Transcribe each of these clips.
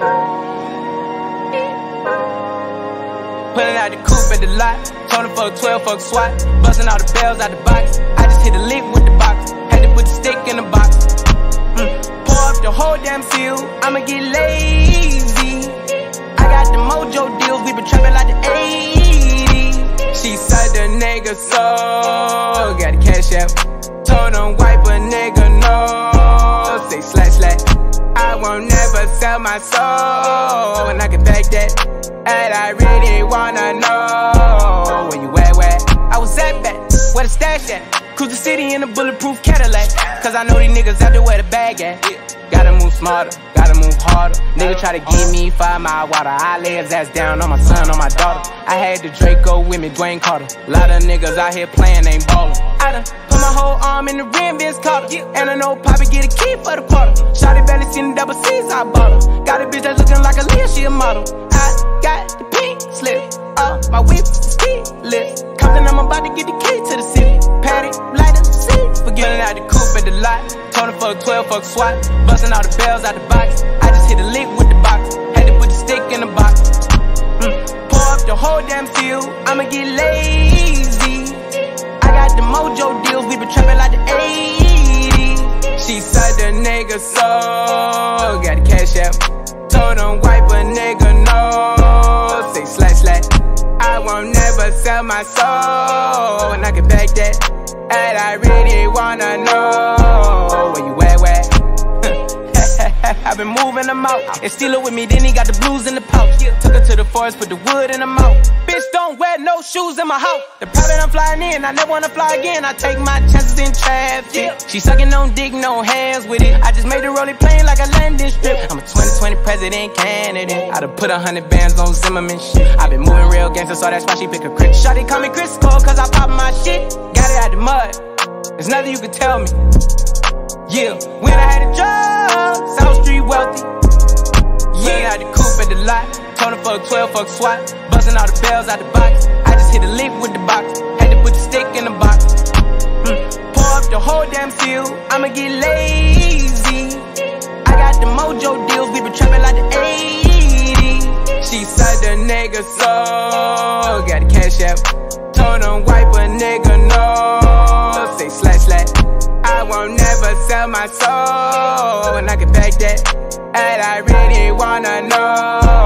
Pulling out the coupe at the lot. Tony for 12 fuck swat. bustin' all the bells out the box. I just hit a link with the box. Had to put the stick in the box. Mm. Pour up the whole damn seal. I'ma get lazy. I got the mojo deals. We been trapping like the 80s. She said the nigga so. Got the Cash App. Told him wipe a nigga no. Say slash slash. I won't never sell my soul. And I can back that. And I really wanna know where you at, where I was at back, where the stash at. Cruise the city in a bulletproof Cadillac. Cause I know these niggas out there where the bag at. Gotta move smarter, gotta move harder. Nigga try to give me five mile water. I lay his ass down on my son, on my daughter. I had the Draco with me, Dwayne Carter. Lot of niggas out here playing, ain't ballin'. I done put my whole arm in the rim, Vince Carter. And I know Poppy get a key for the quarter. Shotty belly seen the double C's, I bought her. Got a bitch that's looking like a Leah, she a model. I got the pink slip, uh, my whip is keyless. Compton, I'm about to get the key to the city. Fuck 12, fuck SWAT. Busting all the bells out the box. I just hit a lick with the box. Had to put the stick in the box. Mm. Pour up the whole damn seal. I'ma get lazy. I got the mojo deals. We been trapping like the 80s. She said the nigga so. Got the Cash App. Told him wipe a nigga no. Say slash slash. I won't never sell my soul. And I can back that. And I really wanna know where you at, where? I've been moving them out. And steal it with me, then he got the blues in the pouch. Took her to the forest, put the wood in the mouth. Bitch, don't wear no shoes in my house. The private I'm flying in, I never wanna fly again. I take my chances in traffic. She sucking on dick, no hands with it. I just made the rolling plane like a landing strip. I'm a 2020 president candidate. I done put a hundred bands on Zimmerman shit. i been moving real gangster, so that's why she pick a crit. Shawty call me Chris Cole, cause I pop my shit. Out the mud. There's nothing you can tell me. Yeah, when I had a job, South Street wealthy. Yeah, I had the coupe at the lot. Told him fuck 12, fuck SWAT. Busting all the bells out the box. I just hit a lick with the box. Had to put the stick in the box. Mm. Pour up the whole damn seal. I'ma get lazy. I got the mojo deals. We been trapping like the 80s. She said the nigga so. Got the Cash App. Told him wipe a nigga sell my soul. And I can back that. And I really wanna know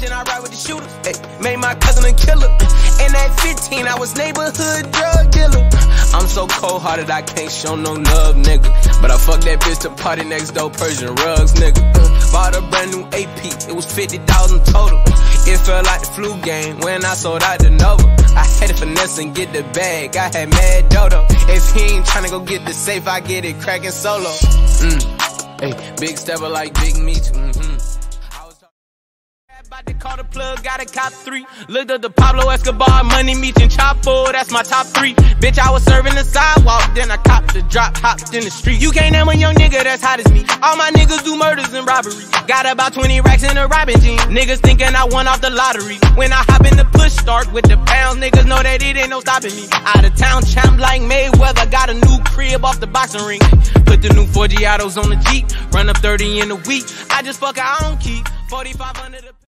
And I ride with the shooter. Ay, made my cousin a killer. And at 15, I was neighborhood drug dealer. I'm so cold hearted, I can't show no love, nigga. But I fucked that bitch to party next door, Persian rugs, nigga. Uh, bought a brand new AP, it was 50,000 total. It felt like the flu game when I sold out the Nova. I had to finesse and get the bag, I had mad dodo. If he ain't tryna go get the safe, I get it cracking solo. Mm. Hey, big stepper like Big Meech. Mm-hmm. About to call the plug, got a cop three. Looked up the Pablo Escobar, money Meech and Chapo, that's my top three. Bitch, I was serving the sidewalk, then I copped the drop, hopped in the street. You can't name a young nigga that's hot as me. All my niggas do murders and robbery. Got about 20 racks in a Robin jean. Niggas thinking I won off the lottery. When I hop in the push start with the pounds, niggas know that it ain't no stopping me. Out of town champ like Mayweather, got a new crib off the boxing ring. Put the new Forgiatos on the Jeep, run up 30 in a week. I just fuck, I don't keep 45 under the